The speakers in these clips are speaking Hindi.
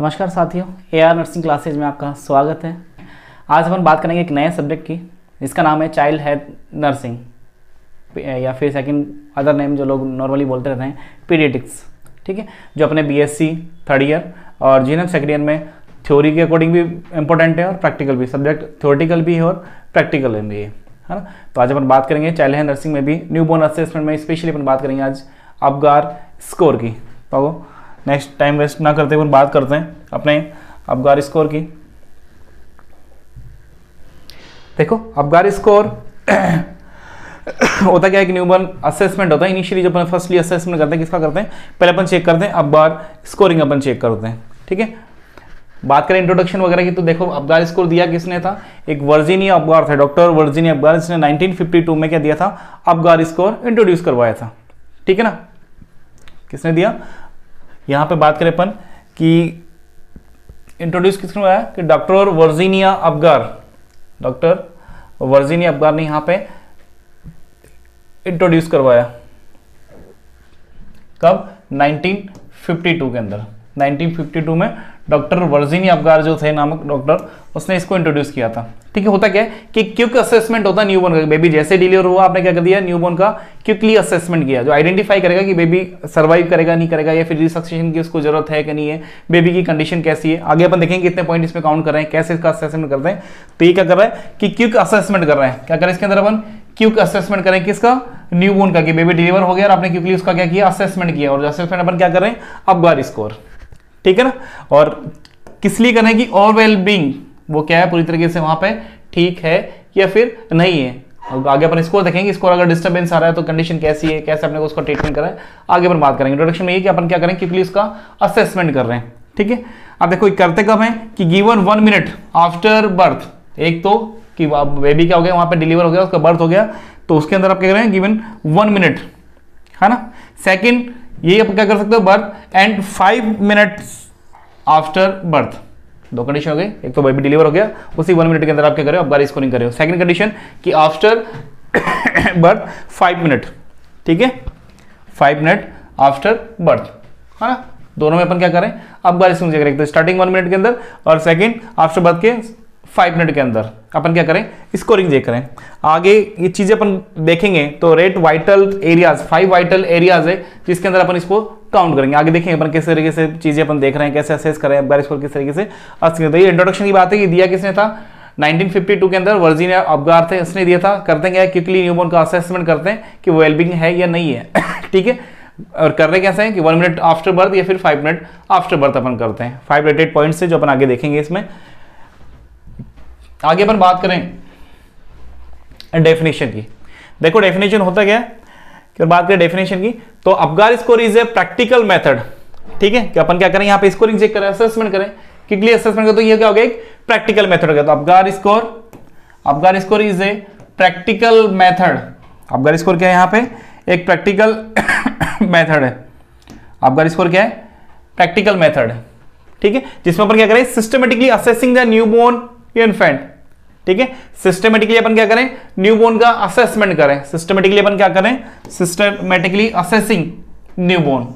नमस्कार साथियों ए आर नर्सिंग क्लासेज में आपका स्वागत है। आज हम बात करेंगे एक नए सब्जेक्ट की, जिसका नाम है चाइल्ड हेल्थ नर्सिंग या फिर सेकंड अदर नेम जो लोग नॉर्मली बोलते रहते हैं पीडियटिक्स ठीक है? जो अपने बीएससी थर्ड ईयर और जीएनएम सेकेंड ईयर में थ्योरी के अकॉर्डिंग भी इंपॉर्टेंट है और प्रैक्टिकल भी सब्जेक्ट थ्योरेटिकल भी है और प्रैक्टिकल भी है है ना? तो आज अपन बात करेंगे चाइल्ड हेल्थ नर्सिंग में भी न्यू बोर्न असेसमेंट में स्पेशली अपन बात करेंगे आज अबगार स्कोर की तो नेक्स्ट टाइम वेस्ट ना करते हुए बात करते हैं अपने अबगार स्कोर की। देखो अबगार स्कोर होता क्या है कि न्यूबर्न असेसमेंट होता है। इनिशियली जो अपन फर्स्टली असेसमेंट करते हैं, किसका करते हैं? पहले अपन चेक करते हैं अबगार स्कोरिंग अपन चेक करते हैं। ठीक है? बात करें इंट्रोडक्शन वगैरह की तो देखो अबगार स्कोर दिया किसने था? एक वर्जीनिया अबगार था। डॉक्टर वर्जीनिया अबगार जिसने 1952 में क्या दिया था? अबगार स्कोर इंट्रोड्यूस करवाया था। ठीक है ना? किसने दिया? यहाँ पे बात करें अपन कि इंट्रोड्यूस किसने हुआ है? कि doctor Virginia Apgar. Doctor Virginia Apgar ने यहाँ पे इंट्रोड्यूस करवाया। कब? 1952 के अंदर। 1952 में डॉक्टर वर्जिनी अबगार जो थे नामक डॉक्टर, उसने इसको इंट्रोड्यूस किया था। ठीक है, होता क्या है कि क्विक असेसमेंट होता है न्यूबॉर्न का। बेबी जैसे डिलीवर हुआ, आपने क्या कर दिया? न्यूबॉर्न का क्विकली असेसमेंट किया, जो आइडेंटिफाई करेगा कि बेबी सर्वाइव करेगा, नहीं करेगा, या फिर रिसक्सेशन की उसको ज़रूरत है कि नहीं है बेबी की कंडीशन कैसी है। आगे अपन देखेंगे कितने पॉइंट इसमें काउंट कर रहे हैं, कैसे इसका असेसमेंट करते हैं। तो ये क्या कर रहा है कि क्विक असेसमेंट कर रहे हैं। क्या करें इसके अंदर अपन? क्विक असेसमेंट करें किसका न्यूबॉर्न का, कि बेबी डिलीवर हो गया और आपने क्विकली उसका क्या किया? असेसमेंट किया। और असेसमेंट अपन क्या कर रहे हैं? अब स्कोर ठीक है ना? और किस लिए करना है कि और वेल बींग वो क्या है? पूरी तरीके से वहाँ पे ठीक है या फिर नहीं है? और आगे अपन स्कोर देखेंगे स्कोर अगर डिस्टर्बेंस आ रहा है तो कंडीशन कैसी है, कैसे अपने को उसका ट्रीटमेंट करें आगे अपन बात करेंगे। इंट्रोडक्शन में ये कि अपन क्या करें क्योंकि उसका असेसमेंट कर रहे हैं, ठीक है? अब देखो करते कब है कि given one minute after birth एक तो कि बेबी क्या हो गया, वहाँ पे डिलीवर हो गया, उसका बर्थ हो गया तो उसके अंदर आप क्या करें गिवन वन मिनट है ना? सेकेंड ये आप क्या कर सकते हो? Birth and five minutes after birth. दो कंडीशन हो गई एक तो बेबी डिलीवर हो गया। उसी वन मिनट के अंदर आप क्या करें? बारी स्कोरिंग करें। सेकंड कंडीशन कि आफ्टर बर्थ फाइव मिनट ठीक है? Five minute after birth. है ना? दोनों में अपन क्या करें? अब बारी स्कोरिंग करें तो स्टार्टिंग वन मिनट के अंदर और सेकंड आफ्टर बर्थ के फाइव मिनट के अंदर। अपन क्या करें? स्कोरिंग चेक करें आगे ये चीज़ें अपन देखेंगे तो rate vital areas five vital areas है, जिसके अंदर अपन इसको काउंट करेंगे। आगे देखेंगे अपन किस तरीके से चीज़ें अपन देख रहे हैं, कैसे असेस करें अबगार स्कोर किस तरीके से तो ये इंट्रोडक्शन की बात है कि दिया किसने था? 1952 के अंदर वर्जीनिया अबगार थे उसने दिया था। करते हैं क्विकली न्यूबॉर्न का असेसमेंट करते हैं कि वेलबिंग है या नहीं है। ठीक है? और कर रहे कैसे हैं कि वन मिनट आफ्टर बर्थ या फिर फाइव मिनट आफ्टर बर्थ अपन करते हैं। फाइव रेटेड पॉइंट से जो अपन आगे देखेंगे इसमें। आगे अपन बात करें डेफिनेशन की। देखो डेफिनेशन होता क्या है? बात करें डेफिनेशन की तो Apgar score is a practical method ठीक है? कि अपन क्या करें? यहाँ पे स्कोरिंग चेक करें असेसमेंट करें। क्विकली असेसमेंट करें तो ये क्या हो गया? एक प्रैक्टिकल मेथड हो गया। तो Apgar score Apgar score is a practical method Apgar score क्या है यहाँ पे? एक प्रैक्टिकल मेथड है। अबगार स्कोर क्या है? प्रैक्टिकल मेथड ठीक है? जिसमें अपन क्या करें? Systematically assessing the newborn infant ठीक है? सिस्टमेटिकली अपन क्या करें? न्यूबोर्न का असेसमेंट करें. सिस्टमेटिकली अपन क्या करें? सिस्टमेटिकली असेसिंग न्यूबोर्न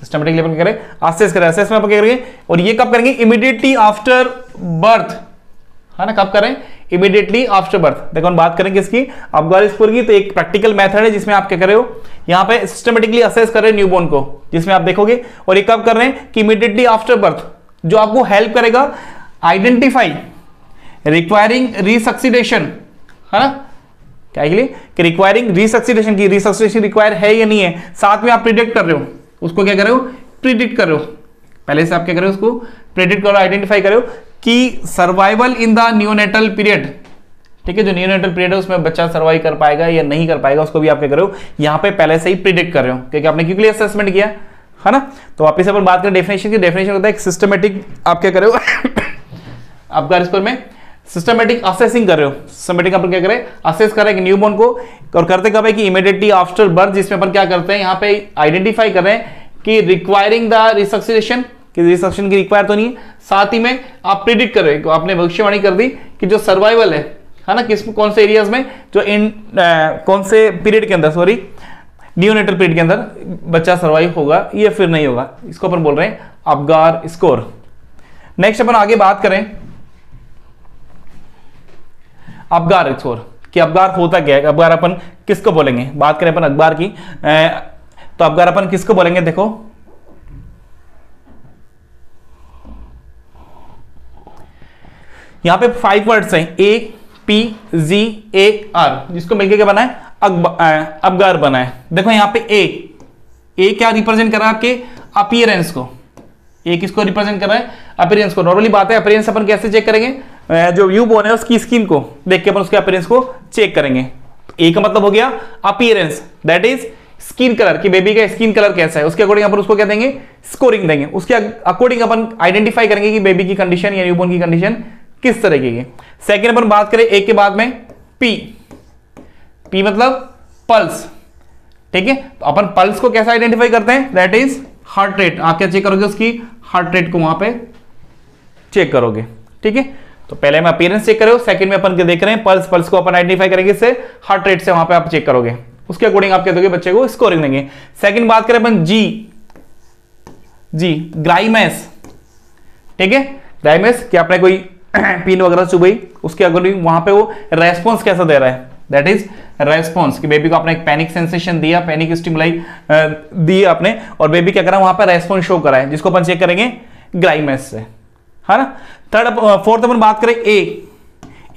सिस्टमेटिकली अपन क्या करें? असेस करें. असेस में अपन क्या करेंगे? और ये कब करेंगे? इमीडिएटली आफ्टर बर्थ है ना? कब करें? इमीडिएटली आफ्टर बर्थ देखो, हम बात करेंगे इसकी. अबगार स्कोर की तो एक प्रैक्टिकल मेथड है जिसमें आप क्या कर रहे हो? यहाँ पे सिस्टमेटिकली असेस कर रहे हैं न्यूबोर्न को, जिसमें आप देखोगे। और ये कब कर रहे हैं? कि इमीडिएटली आफ्टर बर्थ जो आपको हेल्प करेगा आइडेंटिफाई रिक्वायरिंग रिसक्सीडेशन है? ना क्या के लिए कि रिक्वायरिंग रिसक्सीडेशन की रिसक्सीडेशन रिक्वायर है या नहीं है? साथ में आप प्रिडिक्ट कर रहे हो। उसको क्या कर रहे हो? प्रिडिक्ट कर रहे हो। पहले से आप क्या कर रहे हो उसको? प्रिडिक्ट करो आइडेंटिफाई करो कि survival in the neonatal period ठीक है, जो न्यूनेटल पीरियड है, उसमें बच्चा सर्वाइव कर पाएगा या नहीं कर पाएगा, उसको भी आप क्या कर? रहे हो यहाँ पे पहले से ही प्रिडिक्ट कर रहे हो। क्योंकि आपने क्योंकि असेसमेंट किया। है ना? तो वापिस अपन बात करें डेफिनेशन की। डेफिनेशन होता है सिस्टमेटिक आप क्या कर? रहे हो आपका स्कोर में? सिस्टमेटिक असेसिंग कर रहे हो। सिस्टमेटिक अपन क्या करें? असेस करें न्यूबॉर्न को और करते कब है कि इमीडिएटली आफ्टर बर्थ जिसमें अपन क्या करते हैं? यहाँ पे आइडेंटिफाई कर कि रिक्वायरिंग द रिसक्सेशन कि रिसक्शन की रिक्वायर तो नहीं साथ ही में आप प्रिडिक्ट कर रहे हो आपने भविष्यवाणी कर दी कि जो सर्वाइवल है है ना किस कौन से एरियाज़ में जो इन आ, कौन से पीरियड के अंदर सॉरी नियोनेटल पीरियड के अंदर बच्चा सर्वाइव होगा या फिर नहीं होगा। इसको अपन बोल रहे हैं अबगार स्कोर नेक्स्ट अपन आगे बात करें। अबगार स्कोर कि अबगार होता क्या है? अबगार अपन किसको बोलेंगे? बात करें अपन अखबार की। तो अबगार अपन किसको बोलेंगे? देखो। यहाँ पे फाइव वर्ड्स हैं। ए पी जी ए आर जिसको मिलकर क्या बना है अबगार बना है देखो यहाँ पे ए ए क्या रिप्रेजेंट कर रहा है आपके? अपियरेंस को। ए किसको रिप्रेजेंट कर रहा है? अपीरेंस को। नॉर्मली बात है अपीरेंस अपन कैसे चेक करेंगे? जो यू बोन है, उसकी स्किन को देख के अपन उसके अपीरेंस को चेक करेंगे। ए का मतलब हो गया appearance that is skin colour कि बेबी का स्किन कलर कैसा है? उसके अकॉर्डिंग अपन उसको क्या देंगे? स्कोरिंग देंगे। उसके अकॉर्डिंग अपन आइडेंटिफाई करेंगे कि बेबी की कंडीशन या न्यूबॉर्न की कंडीशन किस तरीके की सेकेंड अपन बात करें एक के बाद में पी पी मतलब पल्स ठीक है? तो अपन पल्स को कैसे आइडेंटिफाई करते हैं? दैट इज़ हार्ट रेट आप क्या चेक करोगे उसकी? हार्ट रेट को वहाँ पे चेक करोगे। ठीक है? तो पहले हम अपीयरेंस चेक करो सेकंड में अपन देख रहे हैं पल्स पल्स को अपन आइडेंटिफाई करेंगे इससे हार्ट रेट से वहाँ पे आप चेक करोगे। उसके अकॉर्डिंग आप कह दोगे, बच्चे को स्कोरिंग देंगे। सेकंड बात करें अपन जी जी ग्राइमेस ठीक है? ग्राइमेस क्या आपने कोई पीन वगैरह चुबई उसके अकॉर्डिंग वहाँ पे वो रेस्पॉन्स कैसा दे रहा है? दैट इज़ रेस्पॉन्स कि बेबी को आपने एक पैनिक सेंसेशन दिया पैनिक स्टिमुलाई दी आपने, और बेबी क्या करा, वहाँ पर रेस्पॉन्स शो करा है, जिसको अपन चेक करेंगे ग्राइमेस से। है ना? थर्ड फोर्थ अपन बात करें ए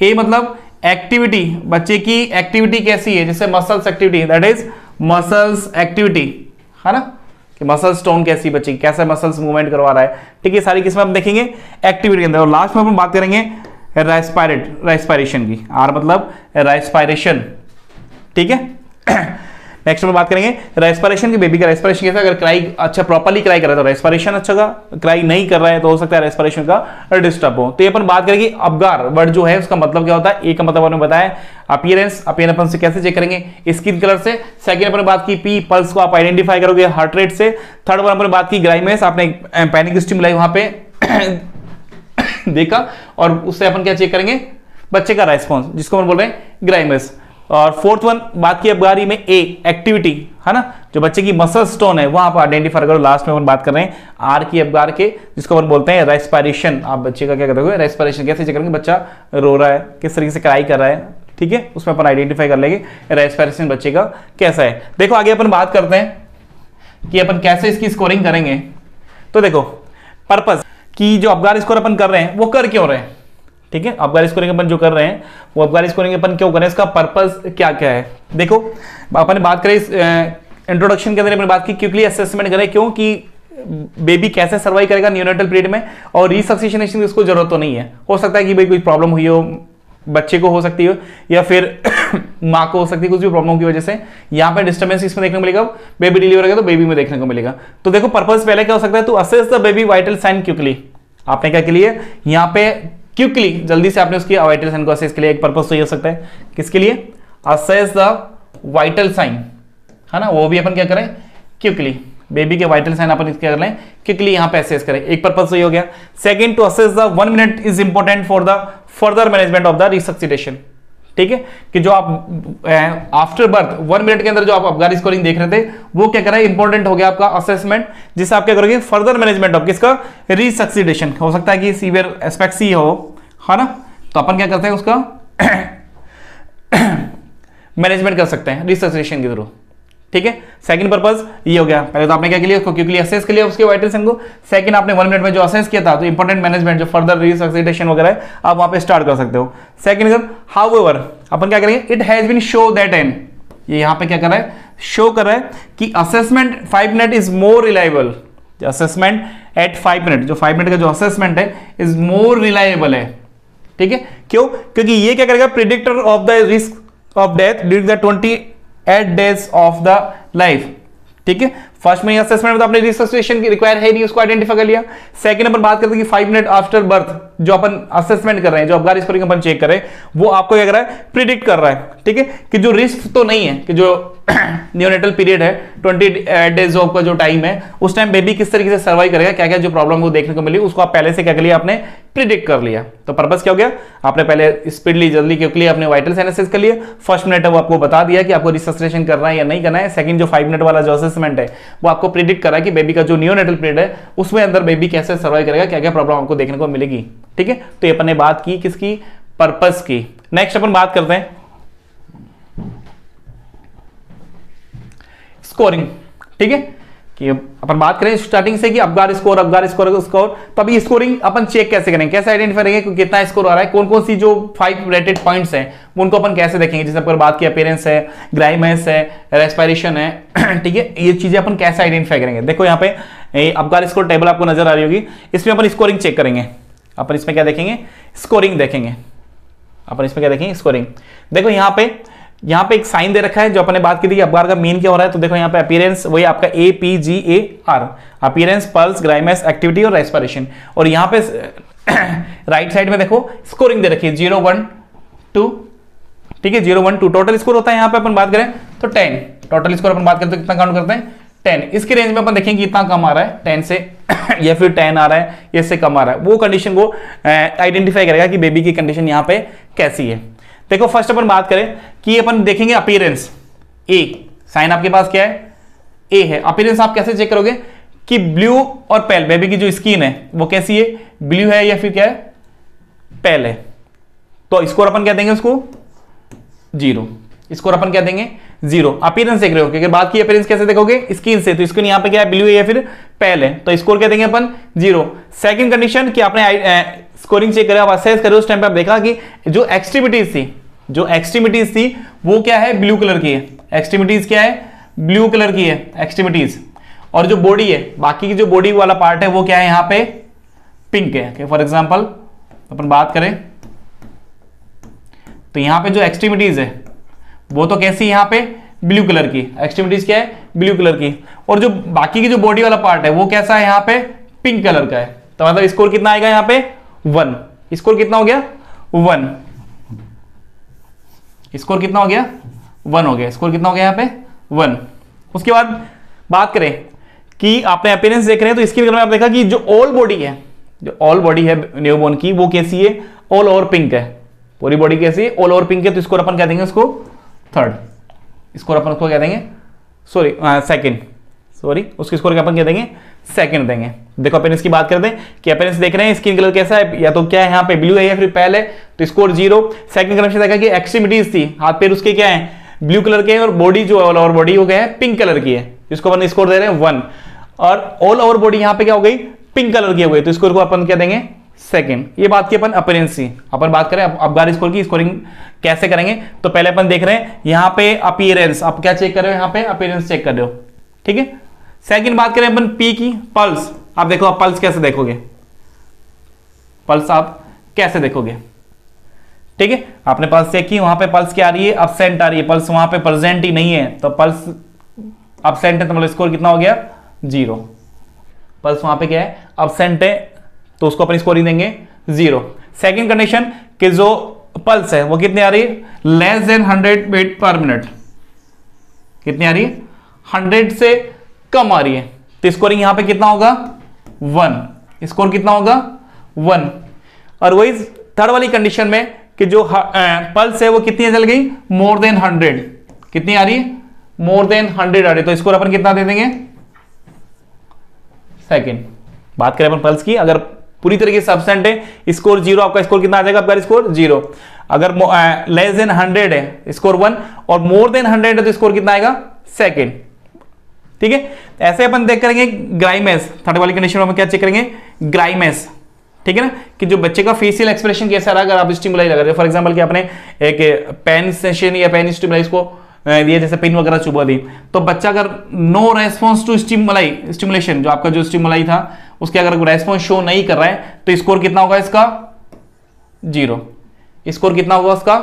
ए मतलब एक्टिविटी बच्चे की एक्टिविटी कैसी है? जैसे muscles activity that is muscles activity है ना? कि मसल्स टोन कैसी बच्चे की? कैसे मसल्स मूवमेंट करवा रहा है? ठीक है सारी किस्में आप देखेंगे एक्टिविटी के अंदर। और लास्ट में अपन बात करेंगे रेस्पायरेट रेस्पायरेशन की। आर मतलब रेस्पायरेशन ठीक है? नेक्स्ट बात करेंगे रेस्पिरेशन की बेबी का रेस्पिरेशन कैसा अगर क्राई अच्छा प्रॉपरली क्राई कर रहा है तो रेस्पिरेशन अच्छा का क्राई नहीं कर रहा है तो हो सकता है रेस्पिरेशन का डिस्टर्ब हो। तो ये अपन बात करेंगे अबगार वर्ड जो है, उसका मतलब क्या होता है? एक मतलब आपने बताया अपीयरेंस अपीयरेंस अपन से कैसे चेक करेंगे? स्किन कलर से। सेकंड अपन बात की पी पल्स को आप आइडेंटिफाई करोगे हार्ट रेट से। थर्ड वन अपन बात की ग्राइमेस आपने पैनिक स्टिमुलाई वहाँ पे देखा। और उससे अपन क्या चेक करेंगे? बच्चे का रेस्पॉन्स जिसको अपन बोल रहे हैं ग्राइमेस और फोर्थ वन, बात की अबगारी में ए एक्टिविटी है ना? जो बच्चे की मसल स्टोन है, वहाँ पर आइडेंटिफाई करो लास्ट में बात कर रहे हैं आर की अबगार के, जिसको अपन बोलते हैं रेस्पायरेशन आप बच्चे का क्या करते हो रेस्पायरेशन कैसे चेक करेंगे? बच्चा रो रहा है, किस तरीके से क्राई कर रहा है, ठीक है? उसमें अपन आइडेंटिफाई कर लेंगे रेस्पायरेशन बच्चे का कैसा है। देखो, आगे अपन बात करते हैं कि अपन कैसे इसकी स्कोरिंग करेंगे। तो देखो पर्पज की जो अबगार स्कोर अपन कर रहे हैं, वो कर क्यों रहे हैं? ठीक है? अबगारी स्कोरिंग अपन जो कर रहे हैं, वो अबगारी स्कोरिंग अपन क्यों कर रहे हैं? इसका पर्पज क्या क्या है? देखो, अपन बात करें, इस इंट्रोडक्शन के अंदर अपनी बात की क्विकली असेसमेंट करें, क्यों? कि बेबी कैसे सर्वाइव करेगा न्यूनेटल पीरियड में? और रिसक्सीशनेशन की उसको ज़रूरत तो नहीं है। हो सकता है कि भाई कोई प्रॉब्लम हुई हो, बच्चे को हो सकती हो, या फिर माँ को हो सकती है, कुछ भी प्रॉब्लम की वजह से। यहाँ पे डिस्टर्बेंस इसमें देखने को मिलेगा। बेबी डिलीवर करेगा तो बेबी में देखने को मिलेगा। तो देखो पर्पज पहले क्या हो सकता है? To assess the baby vital sign quickly आपने क्या के लिए यहाँ पे क्विकली, जल्दी से आपने उसकी वाइटल साइन को असेस के लिए एक पर्पज तो ये हो सकता है। किसके लिए? असेस द वाइटल साइन है ना? वो भी अपन क्या करें? क्विकली बेबी के वाइटल साइन अपन क्या कर लें? क्विकली यहाँ पे असेस करें। एक पर्पज तो ये हो गया। Second to assess the one minute is important for the further management of the resuscitation ठीक है? कि जो आप आफ्टर बर्थ वन मिनट के अंदर जो आप अफगानी स्कोरिंग देख रहे थे, वो क्या कर रहा है? इंपॉर्टेंट हो गया आपका असेसमेंट जिससे आप क्या करोगे? फर्दर मैनेजमेंट ऑफ़ किसका? रिसक्सीडेशन हो सकता है कि सीवियर एस्पेक्ट सी हो, है ना? तो अपन क्या करते हैं उसका? मैनेजमेंट कर सकते हैं रिसक्सीडेशन के थ्रू ठीक है? सेकंड पर्पज ये हो गया। पहले तो आपने क्या उसको क्योंकि असेस के लिए उसके वाइटल सन को सेकंड आपने वन मिनट में जो असेस किया था तो इंपॉर्टेंट मैनेजमेंट जो फर्दर रिसक्सीडेशन वगैरह है, आप वहाँ पे स्टार्ट कर सकते हो। सेकंड अगर हाउ एवर अपन क्या करेंगे? It has been show that an ये यहाँ पे क्या कर रहा है? शो कर रहा है कि assessment five minute is more reliable assessment at five minute जो फाइव मिनट का जो असेसमेंट है इज़ मोर रिलायबल है। ठीक है? क्यों? क्योंकि ये क्या करेगा? Predictor of the risk of death during the twenty eight days of the life ठीक है? फ़र्स्ट में असेसमेंट में तो आपने की रिक्वायर है नहीं, उसको आइडेंटिफाई कर लिया। सेकंड अपन बात करते हैं कि फाइव मिनट आफ्टर बर्थ जो अपन असेसमेंट कर रहे हैं, जो अफगार स्कोरिंग अपन चेक कर रहे हैं, वो आपको क्या कर रहा है? प्रिडिक्ट कर रहा है, ठीक है? कि जो रिस्क तो नहीं है, कि जो न्यूनेटल पीरियड है ट्वेंटी डेज़ ऑफ़ का जो टाइम है, उस टाइम बेबी किस तरीके से सर्वाइव करेगा क्या क्या जो प्रॉब्लम वो देखने को मिली, उसको आप पहले से क्या कर लिया, आपने प्रिडिक्ट कर लिया। तो पर्पस क्या हो गया? आपने पहले स्पीडली जल्दी के लिए आपने वाइटल एनालिसिस कर लिया फ़र्स्ट मिनट वो आपको बता दिया कि आपको रिसस्ट्रेशन करना है या नहीं करना है। सेकंड जो फाइव मिनट वाला जो असेसमेंट है वो आपको प्रिडिक्ट करा कि बेबी का जो न्यूनेटल पीरियड है, उसमें अंदर बेबी कैसे सर्वाइव करेगा क्या क्या प्रॉब्लम आपको देखने को मिलेगी, ठीक है? तो ये अपन ने बात की किसकी? पर्पज की। नेक्स्ट अपन बात करते हैं। स्कोरिंग ठीक है? कि अपन बात करें स्टार्टिंग से कि Apgar score Apgar score score तो अभी स्कोरिंग अपन चेक कैसे करेंगे, कैसे आइडेंटिफाई करेंगे कि कितना स्कोर आ रहा है कौन कौन सी जो फाइव रेटेड पॉइंट्स हैं, उनको अपन कैसे देखेंगे, जैसे अपन बात की अपेरेंस है ग्राइमेंस है रेस्पायरेशन है, ठीक है, ये चीज़ें अपन कैसे आइडेंटिफाई करेंगे। देखो यहाँ पे अफगार स्कोर टेबल आपको नज़र आ रही होगी, इसमें अपन स्कोरिंग चेक करेंगे। अपन इसमें क्या देखेंगे? स्कोरिंग देखेंगे। अपन इसमें क्या देखेंगे? स्कोरिंग देखो यहाँ पे यहाँ पे एक साइन दे रखा है जो अपने बात की थी अखबार का मीन क्या हो रहा है। तो देखो यहाँ पे अपीयरेंस वही आपका A P G A R appearance pulse grimace activity और रेस्पिरेशन और यहाँ पे राइट साइड में देखो स्कोरिंग दे रखी है। ज़ीरो वन टू ठीक है? Zero one two total score होता है यहाँ पे अपन बात करें तो टेन टोटल स्कोर अपन बात करें तो कितना काउंट करते हैं? टेन इसके रेंज में अपन देखेंगे कितना कम आ रहा है। टेन से, या फिर टेन आ रहा है, इससे कम आ रहा है। वो कंडीशन को आइडेंटिफाई करेगा कि बेबी की कंडीशन यहाँ पे कैसी है। देखो फ़र्स्ट अपन बात करें कि अपन देखेंगे अपीयरेंस ए साइन आपके पास क्या है? ए है। अपीयरेंस आप कैसे चेक करोगे? कि ब्लू और पेल बेबी की जो स्किन है, वो कैसी है? ब्लू है या फिर क्या है? पेल है. तो स्कोर अपन क्या देंगे उसको? ज़ीरो स्कोर अपन क्या देंगे? ज़ीरो। अपीयरेंस देख रहे हो, क्योंकि बात की अपीयरेंस कैसे देखोगे? स्किन से। तो स्किन यहाँ पे क्या है? ब्लू या फिर पेल है। तो स्कोर क्या देंगे अपन? ज़ीरो सेकंड कंडीशन कि आपने स्कोरिंग चेक करें, आप असेस करें उस टाइम पे, आप देखा कि जो एक्सट्रीमिटीज थी, जो एक्सट्रीमिटीज थी, वो क्या है? ब्लू कलर की है। एक्सट्रीमिटीज क्या है? ब्लू कलर की है। एक्सट्रीमिटीज और जो बॉडी है, बाकी की जो बॉडी वाला पार्ट है, वो क्या है यहाँ पे? पिंक है। फॉर एग्जांपल अपन बात करें। तो यहाँ पे जो एक्सट्रीमिटीज है वो तो कैसी यहाँ पे? ब्लू कलर की। एक्सट्रीमिटीज क्या है? ब्लू कलर की। और जो बाकी की जो बॉडी वाला पार्ट है, वो कैसा है यहाँ पे? पिंक कलर का है। तो मतलब स्कोर कितना आएगा यहाँ पे? वन स्कोर कितना हो गया? वन स्कोर कितना हो गया? वन हो गया। स्कोर कितना हो गया यहाँ पे? वन उसके बाद बात करें कि आपने अपीयरेंस देख रहे हैं तो इसके में आप देखा कि जो ऑल बॉडी है, जो ऑल बॉडी है न्यूबॉर्न की, वो कैसी है? ऑल ओवर पिंक है। पूरी बॉडी कैसी है? ऑल ओवर पिंक है तो स्कोर अपन कह देंगे उसको? थर्ड स्कोर अपन उसको कह देंगे? सॉरी सेकंड सॉरी उसकी स्कोर अपन कह देंगे? सेकंड देंगे. देखो अपेरेंस की बात करते हैं कि अपेरेंस देख रहे हैं स्किन कलर कैसा है, या तो क्या है यहाँ पे ब्लू है या फिर पहले तो स्कोर ज़ीरो सेकंड कंडीशन देखा कि एक्सट्रीमिटीज थी. हाथ पैर उसके क्या है? ब्लू कलर के और बॉडी जो ऑल ओवर बॉडी हो गया है पिंक कलर की है. जिसको अपन स्कोर दे रहे हैं वन और ऑल ओवर बॉडी यहाँ पे क्या हो गई? पिंक कलर की हो गई. तो स्कोर को अपन क्या देंगे? सेकंड, ये बात की अपन अपेरेंस। की अपन बात करें अफगार स्कोर की, स्कोरिंग कैसे करेंगे? तो पहले अपन देख रहे हैं, यहाँ पे अपीयरेंस आप क्या चेक कर रहे हो? यहाँ पे अपीयरेंस चेक कर रहे हो। ठीक है? सेकंड बात करें अपन पी की, पल्स। आप देखो, आप पल्स कैसे देखोगे? पल्स आप कैसे देखोगे? ठीक है? आपने पल्स चेक की, वहाँ पे पल्स क्या आ रही है? अपसेंट आ रही है। पल्स वहाँ पे प्रेजेंट ही नहीं है। तो पल्स अपसेंट है तो मतलब स्कोर कितना हो गया? ज़ीरो। पल्स वहाँ पे क्या है? अपसेंट है तो उसको अपन स्कोरिंग देंगे ज़ीरो सेकेंड कंडीशन कि जो पल्स है। वो कितनी आ रही? है less than hundred beat per minute कितनी आ रही? है हंड्रेड से कम आ रही है। तो स्कोरिंग यहाँ पे कितना होगा? वन स्कोर कितना होगा? वन और वही थर्ड वाली कंडीशन में कि जो पल्स है, वो कितनी चल गई। मोर देन हंड्रेड कितनी आ रही? है मोर देन हंड्रेड आ रही। तो स्कोर अपन कितना दे देंगे? सेकेंड बात करें अपन पल्स की। अगर पूरी तरीके से एबसेंट है। स्कोर ज़ीरो आपका स्कोर कितना आ जाएगा? आपका स्कोर ज़ीरो अगर लेस देन हंड्रेड है स्कोर वन और मोर देन हंड्रेड है तो स्कोर कितना आएगा? सेकेंड ठीक है? ऐसे अपन देख करेंगे ग्राइमेस थर्ड वाली कंडीशन में क्या चेक करेंगे? ग्राइमेस ठीक है ना? कि जो बच्चे का फेशियल एक्सप्रेशन कैसा रहा, अगर आप स्टिमुलाई लगा रहे हो। फॉर एग्जांपल कि आपने एक पेन सेशन या पेन स्टिमुलाई को दिया, जैसे पेन वगैरह चुबा दी। तो बच्चा अगर no response to stimuli stimulation जो आपका जो स्टिमुलाई था उसके अगर रेस्पॉन्स शो नहीं कर रहा है तो स्कोर कितना होगा इसका? ज़ीरो स्कोर कितना होगा उसका?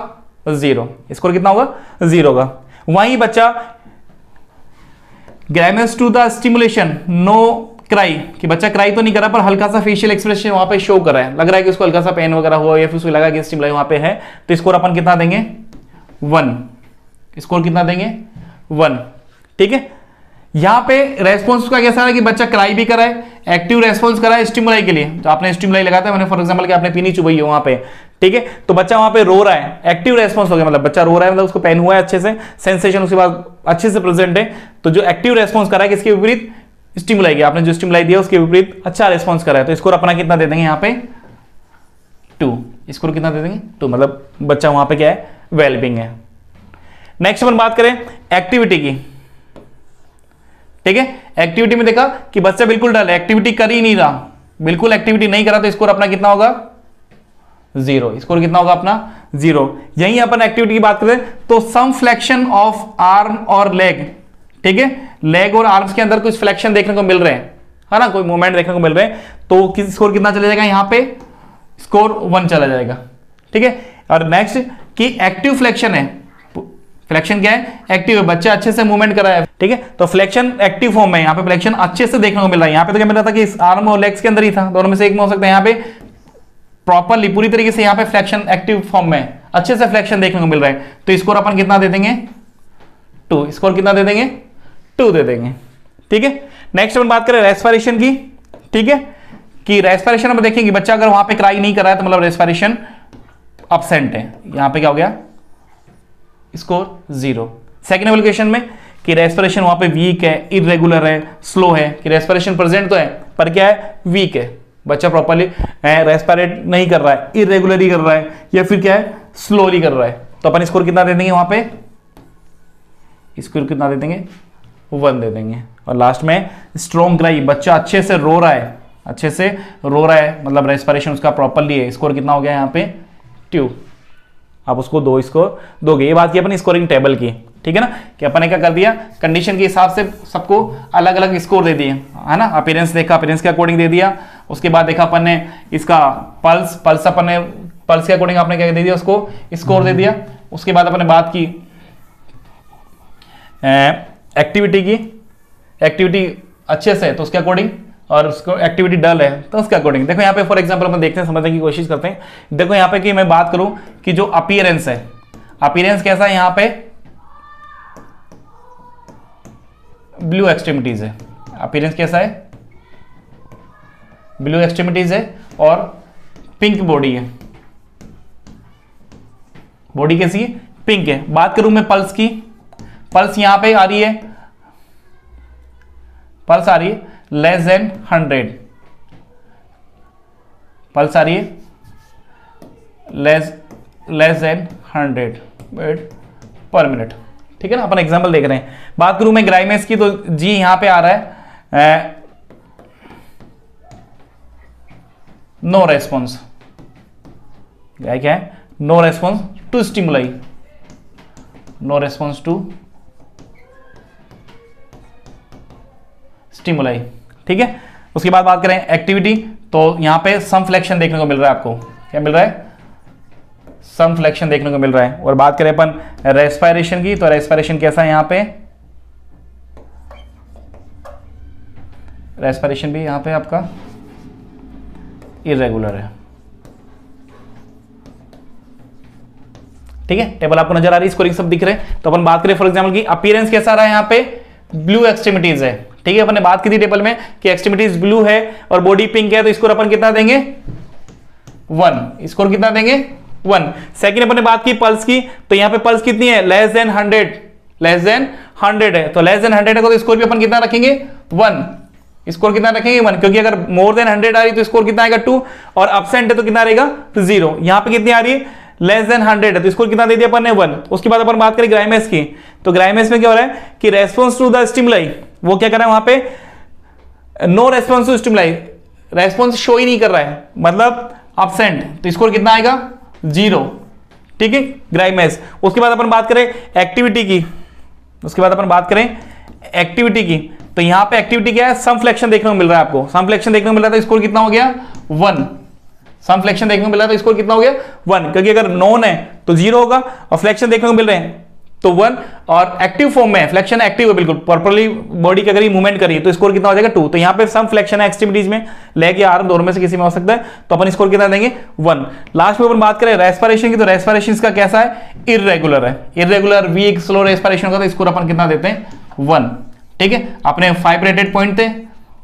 ज़ीरो स्कोर कितना होगा? ज़ीरो का वही बच्चा grimace to the stimulation no cry कि बच्चा क्राई तो नहीं कर रहा, पर हल्का सा फेशियल एक्सप्रेशन वहाँ पे शो कर रहा है। लग रहा है कि उसको हल्का सा पेन वगैरह हुआ या फिर उसको लगा कि स्टिमुलाई वहाँ पे है। तो स्कोर अपन कितना देंगे? वन स्कोर कितना देंगे? वन ठीक है? यहाँ पे रेस्पॉन्स का कैसा है कि बच्चा क्राई भी करा है एक्टिव रेस्पॉन्स करा है स्टिमुलाई के लिए। तो आपने स्टिमुलाई लगाता है मैंने फॉर एग्जांपल कि आपने पीनी चुबई है वहाँ पे। ठीक है? तो बच्चा वहाँ पे रो रहा है एक्टिव रेस्पॉन्स हो गया मतलब बच्चा रो रहा है मतलब उसको पेन हुआ है अच्छे से सेंसेशन उसके बाद अच्छे से प्रेजेंट है। तो जो एक्टिव रेस्पॉन्स करा है किसके विपरीत स्टिमुलाई किया आपने जो स्टिमुलाई दिया उसके विपरीत अच्छा रेस्पॉन्स करा है। तो स्कोर अपना कितना दे देंगे यहाँ पे? टू स्कोर कितना दे देंगे? टू मतलब बच्चा वहाँ पे क्या है? वेलबिंग है। नेक्स्ट अपन बात करें एक्टिविटी की। ठीक है? एक्टिविटी में देखा कि बच्चा बिल्कुल डल एक्टिविटी कर ही नहीं रहा। बिल्कुल एक्टिविटी नहीं करा तो स्कोर अपना कितना होगा? ज़ीरो स्कोर कितना होगा अपना? ज़ीरो यही अपन एक्टिविटी की बात करें तो सम फ्लेक्शन ऑफ़ आर्म और लेग ठीक है? लेग और आर्म्स के अंदर कुछ फ्लेक्शन देखने को मिल रहे हैं। है ना? कोई मूवमेंट देखने को मिल रहे हैं। तो किस स्कोर कितना चला जाएगा यहाँ पे? स्कोर वन चला जाएगा। ठीक है? और नेक्स्ट कि एक्टिव फ्लेक्शन है। फ्लेक्शन क्या है? एक्टिव है, बच्चा अच्छे से मूवमेंट कर है। ठीक है? तो फ्लेक्शन एक्टिव फॉर्म में यहाँ पे फ्लेक्शन अच्छे से देखने को मिल रहा है। यहाँ पे तो क्या मिल रहा था कि इस आर्म और लेग्स के अंदर ही था। दोनों में से एक में हो सकता है। यहाँ पे प्रॉपरली पूरी तरीके से यहाँ पे फ्लेक्शन एक्टिव फॉर्म में अच्छे से फ्लेक्शन देखने को मिल रहा है। तो स्कोर अपन कितना दे देंगे? टू स्कोर कितना दे देंगे? टू दे देंगे। ठीक है? नेक्स्ट अपन बात करें रेस्पायरेशन की। ठीक है? कि रेस्पायरेशन हम देखेंगे, बच्चा अगर वहाँ पे क्राई नहीं कर रहा है तो मतलब रेस्पायरेशन अपसेंट है। यहाँ पे क्या हो गया? Score zero. सेकेंड एप्लीकेशन में कि रेस्पिरेशन वहाँ पे वीक है इरेगुलर है स्लो है, कि रेस्पिरेशन प्रेजेंट तो है, पर क्या है? वीक है। बच्चा प्रॉपरली रेस्पिरेट नहीं कर रहा है इरेगुलरली कर रहा है, या फिर क्या है? स्लोली कर रहा है। तो अपन स्कोर कितना दे देंगे वहाँ पे? स्कोर कितना दे देंगे? वन दे देंगे। और लास्ट में स्ट्रॉन्ग क्राई बच्चा अच्छे से रो रहा है, अच्छे से रो रहा है मतलब रेस्पिरेशन उसका प्रॉपरली है। स्कोर कितना हो गया यहाँ पे? ट्यू आप उसको दो स्कोर दोगे। ये बात की अपनी स्कोरिंग टेबल की। ठीक है ना? कि अपन ने क्या कर दिया? कंडीशन के हिसाब से सबको अलग अलग स्कोर दे दिए। है ना? अपीरेंस देखा अपीरेंस के अकॉर्डिंग दे दिया। उसके बाद देखा अपन ने इसका पल्स पल्स अपन ने पल्स के अकॉर्डिंग आपने क्या दे दिया उसको? स्कोर दे दिया। उसके बाद अपन बात की। एक्टिविटी की। एक्टिविटी अच्छे से तो उसके अकॉर्डिंग और उसको एक्टिविटी डल है तो उसके अकॉर्डिंग देखो यहाँ पे फॉर एग्जांपल अपन देखते हैं, समझने की कोशिश करते हैं। देखो यहाँ पे कि मैं बात करूँ कि जो अपीयरेंस है अपीयरेंस कैसा है यहाँ पे? ब्लू एक्सट्रीमिटीज है। अपीयरेंस कैसा है? ब्लू एक्सट्रीमिटीज है और पिंक बॉडी है। बॉडी कैसी है? पिंक है। बात करूँ मैं पल्स की। पल्स यहाँ पे आ रही है। पल्स आ रही है। लेस देन हंड्रेड पल्स आ रही है? Less less than hundred per minute ठीक है ना? अपन एग्जांपल देख रहे हैं। बात करूँ मैं ग्राइमेस की तो जी यहाँ पे आ रहा है नो रेस्पॉन्स क्या है? No response to stimuli no response to stimuli ठीक है? उसके बाद बात करें एक्टिविटी तो यहाँ पे सम फ्लेक्शन देखने को मिल रहा है आपको। क्या मिल रहा है? सम फ्लेक्शन देखने को मिल रहा है। और बात करें अपन रेस्पायरेशन की तो रेस्पायरेशन कैसा है यहाँ पे? रेस्पायरेशन भी यहाँ पे आपका इरेगुलर है। ठीक है? टेबल आपको नज़र आ रही है स्कोरिंग सब दिख रहे हैं। तो अपन बात करें फॉर एग्जांपल की अपीयरेंस कैसा रहा है यहाँ पे? ब्लू एक्सट्रीमिटीज है। ठीक है, अपन ने बात की थी टेबल में कि एक्सट्रीमिटीज ब्लू है और बॉडी पिंक है तो स्कोर अपन कितना देंगे? वन स्कोर कितना देंगे? वन सेकेंड अपन ने बात की पल्स की तो यहाँ पे पल्स कितनी है? Less than hundred less than hundred है. तो लेस देन हंड्रेड है तो स्कोर भी अपन कितना रखेंगे? वन स्कोर कितना रखेंगे? वन क्योंकि अगर मोर देन हंड्रेड आ रही तो स्कोर कितना आएगा? टू और अपसेंट है तो कितना रहेगा? ज़ीरो यहाँ पे कितनी आ रही है? लेस देन हंड्रेड है तो स्कोर कितना दे दिया अपन ने? वन उसके बाद अपन बात करें ग्राइमेस की। तो ग्राइमेस में क्या हो रहा है कि रेस्पॉन्स टू द स्टिमुलाई वो क्या कर रहा है वहाँ पे? No response to stimuli response show ही नहीं कर रहा है। मतलब अपसेंट तो स्कोर कितना आएगा? ज़ीरो ठीक है? ग्राइमेस उसके बाद अपन बात करें एक्टिविटी की। उसके बाद अपन बात करें एक्टिविटी की। तो यहाँ पे एक्टिविटी क्या है? सम फ्लेक्शन देखने को मिल रहा है आपको। सम फ्लेक्शन देखने को मिल रहा था स्कोर कितना हो गया? वन सम फ्लेक्शन देखने को मिल था स्कोर कितना हो गया? वन क्योंकि अगर नॉन है तो ज़ीरो होगा, और फ्लेक्शन देखने को मिल रहे हैं तो वन और एक्टिव फॉर्म में फ्लेक्शन एक्टिव है, बिल्कुल प्रॉपरली बॉडी की अगर मूवमेंट करिए तो स्कोर कितना हो जाएगा? टू तो यहाँ पे सम फ्लेक्शन है एक्सट्रीमिटीज में लेग या आर्म दोनों में से किसी में हो सकता है तो अपन स्कोर कितना देंगे? वन लास्ट में अपन बात करें रेस्पिरेशन की तो रेस्पिरेशन का कैसा है? इरेगुलर है. इरेगुलर वीक स्लो रेस्पिरेशन का तो स्कोर अपन कितना देते हैं? वन ठीक है? अपने फाइव रेटेड पॉइंट थे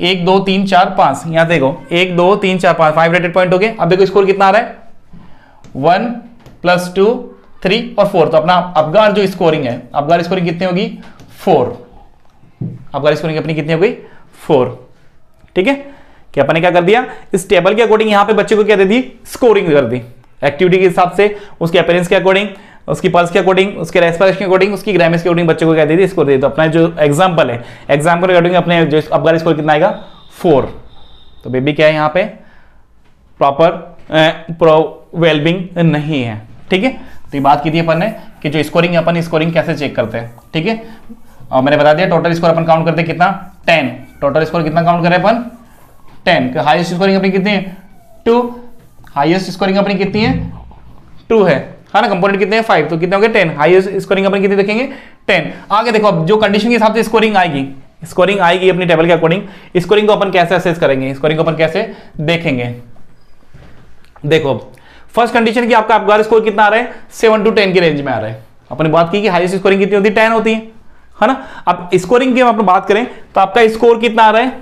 एक, दो, तीन, चार, पाँच। यहाँ देखो, एक, दो, तीन, चार, पाँच। फाइव रेटेड पॉइंट हो गए अब देखो स्कोर कितना आ रहा है? वन प्लस टू थ्री और फोर तो अपना अबगार जो स्कोरिंग है अबगार स्कोरिंग कितनी होगी? फोर अबगार स्कोरिंग अपनी कितनी हो गई? फोर ठीक है? क्या अपने क्या कर दिया? इस टेबल के अकॉर्डिंग यहाँ पे बच्चे को क्या दे दी? स्कोरिंग कर दी। एक्टिविटी के हिसाब से उसके अपेरेंस के अकॉर्डिंग उसकी पल्स के अकॉर्डिंग उसके रेस्पिरेशन के अकॉर्डिंग उसकी ग्रामेस के अकॉर्डिंग बच्चे को क्या दे दी स्कोर दे तो अपना जो एग्ज़ाम्पल है एग्ज़ाम्पल के अकॉर्डिंग अपने जो अबगार स्कोर कितना आएगा? फोर तो बेबी क्या है यहाँ पे? प्रॉपर वेलबिंग नहीं है। ठीक है? तो ये बात की थी अपन ने कि जो स्कोरिंग है, अपन स्कोरिंग कैसे चेक करते हैं। ठीक है? और मैंने बता दिया टोटल स्कोर अपन काउंट करते हैं कितना? टेन टोटल स्कोर कितना काउंट करें अपन? टेन हाईएस्ट स्कोरिंग अपनी कितनी है? टू हाईएस्ट स्कोरिंग अपनी कितनी है? टू है। हाँ ना कंपोनेंट कितने हैं? फाइव तो कितने हो गए टेन हाईएस्ट स्कोरिंग अपनी कितनी देखेंगे? टेन आगे देखो, अब जो कंडीशन के हिसाब से स्कोरिंग आएगी स्कोरिंग आएगी अपनी टेबल के अकॉर्डिंग स्कोरिंग को अपन कैसे असेस करेंगे? स्कोरिंग को अपन कैसे देखेंगे? देखो फ़र्स्ट कंडीशन की आपका अबगार स्कोर कितना आ रहा है? सेवन टू टेन की रेंज में आ रहा है। अपने बात की कि हाईएस्ट स्कोरिंग कितनी होती है? टेन होती है। है ना? अब स्कोरिंग की अपन बात करें तो आपका स्कोर कितना आ रहा है?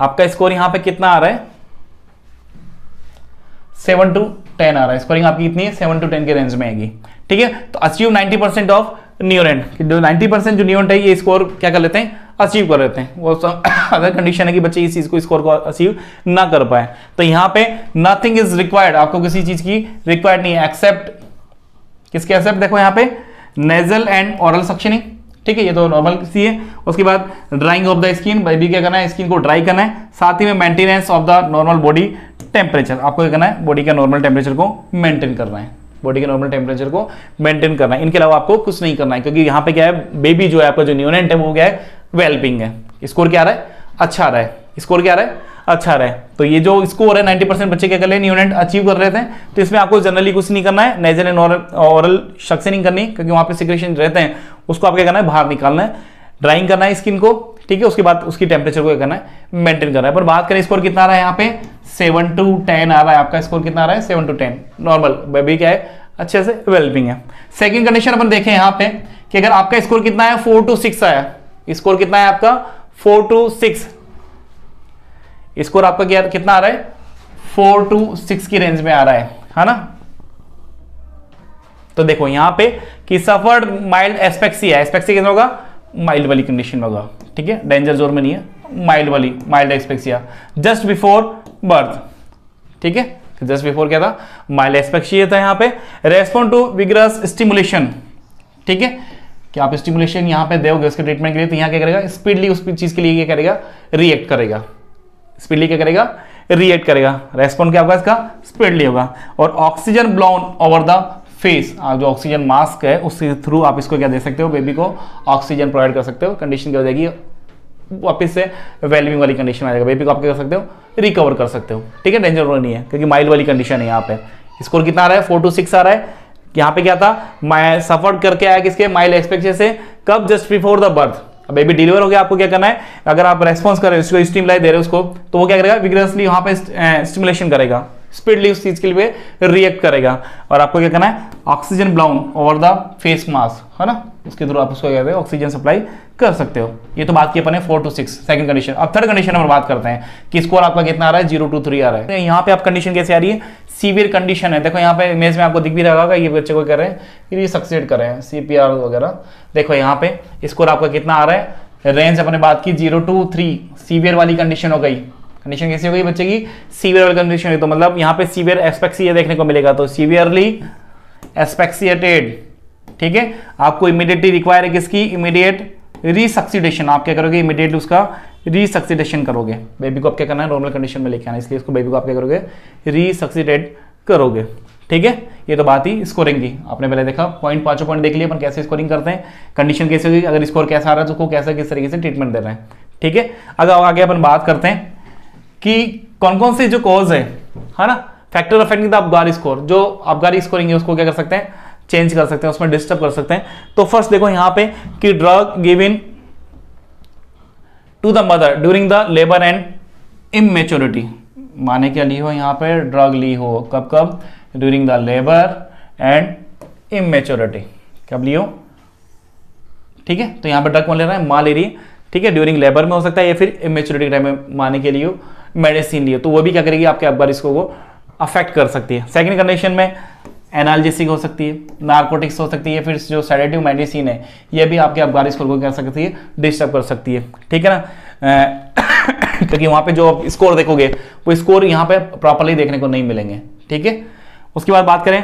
आपका स्कोर यहाँ पे कितना आ रहा है? सेवन टू टेन आ रहा है। स्कोरिंग आपकी कितनी है? सेवन टू टेन के रेंज में आएगी। ठीक है? तो achieve ninety percent of newborn जो नाइनटी परसेंट जो न्यूरेंट है, ये स्कोर क्या कर लेते हैं? अचीव कर लेते हैं। वो अगर कंडीशन है कि बच्चे इस चीज़ को स्कोर को अचीव ना कर पाए। तो यहाँ पे नथिंग इज़ रिक्वायर्ड आपको किसी चीज़ की रिक्वायर्ड नहीं है। एक्सेप्ट किसके एक्सेप्ट देखो यहाँ पे नेजल एंड ऑरल सक्शनिंग ठीक है? ये तो नॉर्मल सी है। उसके बाद drying of the skin baby क्या करना है? स्किन को ड्राई करना है। साथ ही में maintenance of the normal body temperature आपको क्या करना है? बॉडी का नॉर्मल टेम्परेचर को मेंटेन करना है. बॉडी के नॉर्मल टेम्परेचर को मेंटेन करना है. इनके अलावा आपको कुछ नहीं करना है, क्योंकि यहाँ पे क्या है? बेबी जो है आपका जो न्यूनेंट है वो क्या है वेलपिंग है. स्कोर क्या आ रहा है? अच्छा आ रहा है. स्कोर क्या आ रहा है? अच्छा रहा है. तो ये जो स्कोर है 90 परसेंट बच्चे क्या कर रहे न्यूनेंट अचीव कर रहे थे. तो इसमें आपको जनरली कुछ नहीं करना है. नेजल एंड ऑरल सक्सेनिंग करनी, क्योंकि वहाँ पे सिक्रेशन रहते हैं. उसको आप क्या करना है? बाहर निकालना है. ड्राइंग करना है स्किन को, ठीक है? उसके बाद उसकी टेम्परेचर को करना है मेंटेन करना है। पर बात करें स्कोर कितना आ रहा है यहाँ पे? सेवन टू टेन आ रहा है आपका स्कोर कितना आ रहा है? Seven to ten normal baby क्या है? अच्छे से वेलबिंग है। सेकेंड कंडीशन अपन देखें यहाँ पे कि अगर आपका स्कोर कितना है फोर टू सिक्स आया। स्कोर कितना है आपका? फोर टू सिक्स स्कोर आपका क्या कितना आ रहा है? फोर टू सिक्स की रेंज में आ रहा है। है ना? तो देखो यहाँ पे कि सफर्ड माइल्ड एस्पेक्सी है। एस्पेक्सी कितना होगा? माइल्ड वाली कंडीशन में होगा, ठीक है? डेंजर ज़ोर में नहीं है माइल्ड वाली mild asphyxia just before birth ठीक है? जस्ट बिफोर क्या था? माइल्ड एस्पेक्सिया था यहाँ पे। रेस्पॉन्ड टू विग्रस स्टिमुलेशन ठीक है? कि आप स्टिमुलेशन यहाँ पे दोगे उसके ट्रीटमेंट के लिए तो यहाँ क्या करेगा? स्पीडली उस चीज़ के लिए क्या करेगा? रिएक्ट करेगा। स्पीडली क्या करेगा? रिएक्ट करेगा। रेस्पॉन्ड क्या होगा इसका? स्पीडली होगा। और oxygen blown over the face जो ऑक्सीजन मास्क है उसके थ्रू आप इसको क्या दे सकते हो बेबी को ऑक्सीजन प्रोवाइड कर सकते हो कंडीशन क्या हो जाएगी, वापिस से वेलविंग वाली कंडीशन आ जाएगा बेबी को आप क्या कर सकते हो रिकवर कर सकते हो। ठीक है डेंजर नहीं है, क्योंकि माइल्ड वाली कंडीशन है यहाँ पे। स्कोर कितना आ रहा है? फोर टू सिक्स आ रहा है। यहाँ पे क्या था? मैं सफ़र करके आया किसके? माइल्ड एक्सपेक्टेशन से। कब? जस्ट बिफोर द बर्थ अब बेबी डिलीवर हो गया, आपको क्या करना है? अगर आप रेस्पॉन्स कर रहे हो, उसको स्टीमलाई दे रहे हो उसको तो वो क्या करेगा? विग्रसली वहाँ पे स्टिमुलेशन करेगा। स्पीडली उस चीज़ के लिए रिएक्ट करेगा। और आपको क्या करना है? Oxygen blown over the face mask है ना? उसके थ्रू आप उसको ऑक्सीजन सप्लाई कर सकते हो। ये तो बात की अपन four to six second condition अब थर्ड कंडीशन में बात करते हैं कि स्कोर आपका कितना आ रहा है? ज़ीरो टू थ्री आ रहा है। यहाँ पे आप कंडीशन कैसे आ रही है? सीवियर कंडीशन है। देखो यहाँ पे इमेज में आपको दिख भी रहा होगा ये बच्चे को कर रहे हैं, ये सक्सेड कर रहे हैं सीपीआर वगैरह। देखो यहाँ पे स्कोर आपका कितना आ रहा है? रेंज अपने बात की ज़ीरो टू थ्री सीवियर वाली कंडीशन हो गई। कंडीशन कैसी हो गई बच्चे की? सीवियर कंडीशन तो मतलब यहाँ पे सीवियर एस्पेक्सिया देखने को मिलेगा। तो सीवियरली एस्पेक्सिएटेड ठीक है? आपको इमीडिएटली रिक्वायर है किसकी? इमीडिएट रीसक्सीडेशन आप क्या करोगे? इमीडिएटली उसका रीसक्सीडेशन करोगे। बेबी को आप क्या करना है? नॉर्मल कंडीशन में लेके आना इसलिए उसको बेबी को आप क्या करोगे? रीसक्सीडेट करोगे, ठीक है? ये तो बात ही स्कोरिंग की। आपने पहले देखा पॉइंट पाँचों पॉइंट देख लिए, अपन कैसे स्कोरिंग करते हैं? कंडीशन कैसे होगी? अगर स्कोर कैसा आ रहा है तो उसको कैसा किस तरीके से ट्रीटमेंट दे रहे हैं, ठीक है? अगर आगे अपन बात करते हैं कि कौन कौन से जो कॉज है है ना? Factor affecting the Apgar score जो अबगारी स्कोरिंग है उसको क्या कर सकते हैं? चेंज कर सकते हैं, उसमें डिस्टर्ब कर सकते हैं। तो फ़र्स्ट देखो यहाँ पे कि drug given to the mother during the labour and immaturity माने क्या ली हो यहाँ पे? ड्रग ली हो। कब कब? During the labour and immaturity कब ली हो? ठीक है? तो यहाँ पे ड्रग कौन ले रहा है माँ ले रही है। ठीक है? ड्यूरिंग लेबर में हो सकता है या फिर इमेच्योरिटी टाइम में माने के लिए मेडिसिन लिए तो वो भी क्या करेगी आपके अखबार इसको वो अफेक्ट कर सकती है। सेकेंड कंडीशन में एनाल्जेसिक हो सकती है नार्कोटिक्स हो सकती है फिर जो सेडेटिव मेडिसिन है, ये भी आपके अफगार स्कोर को क्या सकती है डिस्टर्ब कर सकती है। ठीक है ना? क्योंकि वहाँ पे जो स्कोर देखोगे, वो स्कोर यहाँ पे प्रॉपरली देखने को नहीं मिलेंगे। ठीक है? उसके बाद बात करें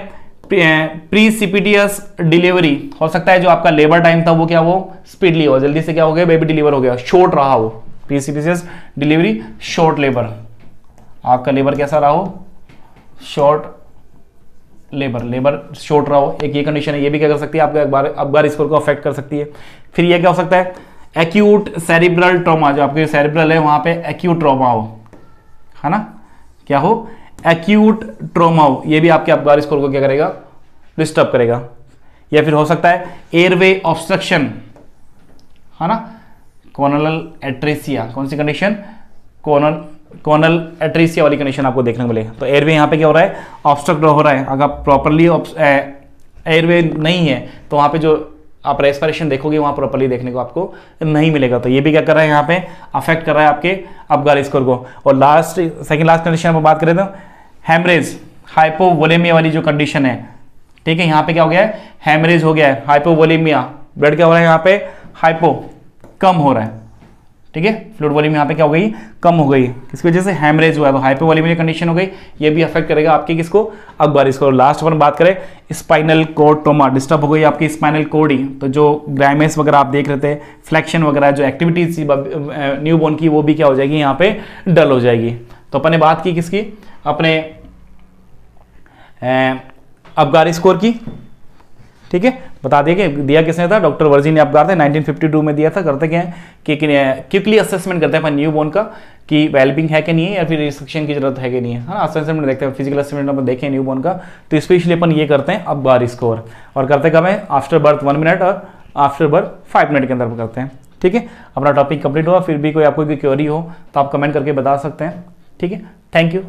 प्री सीपीटीएस डिलीवरी हो सकता है जो आपका लेबर टाइम था, वो क्या वो स्पीडली हो, जल्दी से क्या हो गया बेबी डिलीवर हो गया शॉर्ट रहा वो precipitous delivery short labour आपका लेबर कैसा रहा हो? शॉर्ट लेबर लेबर शॉर्ट रहा हो। एक ये कंडीशन है, ये भी क्या कर सकती है? आपके अखबार अखबार स्कोर को अफेक्ट कर सकती है। फिर ये क्या हो सकता है? एक्यूट सेरिब्रल ट्रोमा जो आपके सेरिब्रल है, वहाँ पे एक्यूट ट्रोमा हो। है ना? क्या हो? एक्यूट ट्रोमा हो। ये भी आपके अखबार स्कोर को क्या करेगा? डिस्टर्ब करेगा। या फिर हो सकता है एयरवे ऑब्स्ट्रक्शन है ना? कोनल एट्रेसिया, कौन सी कंडीशन कोनल कोनल एट्रेसिया वाली कंडीशन आपको देखने को मिलेगा। तो एयरवे यहाँ पे क्या हो रहा है? ऑब्स्ट्रक्ट हो रहा है। अगर प्रॉपरली एयरवे नहीं है तो वहाँ पे जो आप रेस्पिरेशन देखोगे, वहाँ प्रॉपरली देखने को आपको नहीं मिलेगा। तो ये भी क्या कर रहा है यहाँ पे? अफेक्ट कर रहा है आपके अबगार स्कोर को। और लास्ट सेकेंड लास्ट कंडीशन पर बात करें तो हेमरेज हाइपोवोलेमिया वाली जो कंडीशन है, ठीक है, यहाँ पे क्या हो गया है? हेमरेज हो गया है। हाइपोवोलेमिया ब्लड क्या हो रहा है यहाँ पे? हाइपो कम हो रहा है। ठीक है? फ्लूड वॉल्यूम यहाँ पे क्या हो गई? कम हो गई। किसकी वजह से हेमरेज हुआ है। तो हाइपो वॉल्यूम की कंडीशन हो गई। ये भी अफेक्ट करेगा आपके किसको? अकबर इसको। लास्ट वन बात करें स्पाइनल कोड टोमा डिस्टर्ब हो गई आपकी स्पाइनल कोड ही। तो जो ग्राइमेस वगैरह आप देख रहे थे फ्लैक्शन वगैरह, जो एक्टिविटीज़ न्यू बोर्न की, वो भी क्या हो जाएगी? यहाँ पे डल हो जाएगी। तो अपने बात की किसकी? अपने अबगार स्कोर की। ठीक है? बता दिए कि दिया किसने था? डॉक्टर वर्जिन अबगार थे। 1952 में दिया था। करते क्या है? कि क्विकली असेसमेंट करते हैं न्यू बोर्न का कि वेलबिंग है कि नहीं है या फिर रिस्ट्रिक्शन की ज़रूरत है कि नहीं है। हाँ असेसमेंट देखते हैं। फ़िज़िकल असेसमेंट अपन देखें न्यू बोर्न का। तो स्पेशली अपन ये करते हैं अब अबगार स्कोर और करते कब है? आफ्टर बर्थ वन मिनट और आफ्टर बर्थ फाइव मिनट के अंदर करते हैं। ठीक है? अपना टॉपिक कंप्लीट हुआ फिर भी कोई आपको कोई क्वेरी हो तो आप कमेंट करके बता सकते हैं। ठीक है? Thank you